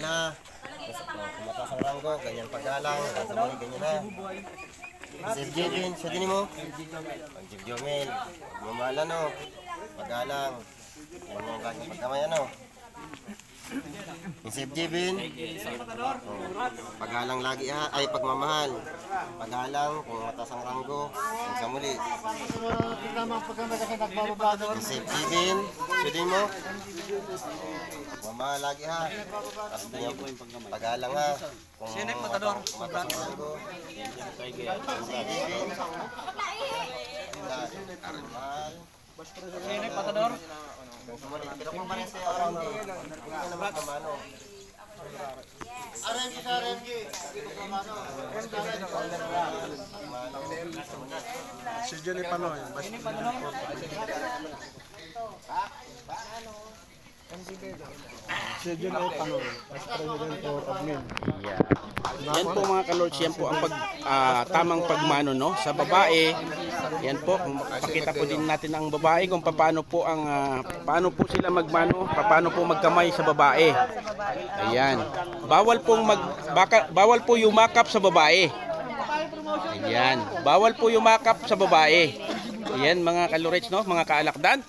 Na. Mataas ang ranggo, ganyan paggalang, muli, ganyan na. Sir Jevin, sa din mo? Ang Jeff Jomel, pagmamahal ano, paggalang, yan yung lagi pagkamay ano. Sir Jevin, oh, paggalang lagi ha, ay pagmamahal. Paggalang, kung mataas ang ranggo. Yung Sir Jevin, sa din mo? Mama lagi ha. Tapos din yung pagalang ha. Kung Sino yung matador? Matador. Sino yung patador? Pero kung pares kayo around eh, hindi ka naman kamano. Si Jenny Panoy. Si Jenny Panoy. Vice President for Admin. Yan po mga kalords, yan po ang pag, ah, tamang pagmano no? sa babae. Yan po, pakita po din natin ang babae kung paano po ang ah, paano po sila magmano, paano po magkamay sa babae. Ayan. Bawal pong mag baka, bawal po yumakap sa babae. Ayan. Bawal po yumakap sa babae. Ayan mga kalorets no, mga kaalakdan.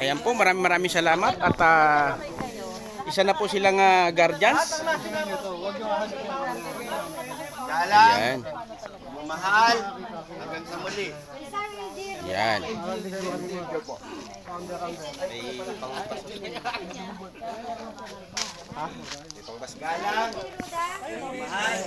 Ayan po, maraming maraming salamat at ah, isa na po silang ah, guardians. Ayan. mahal, hanggang sa muli. Yan. May pangbas. Ha? May pangbas. Galang, mahal,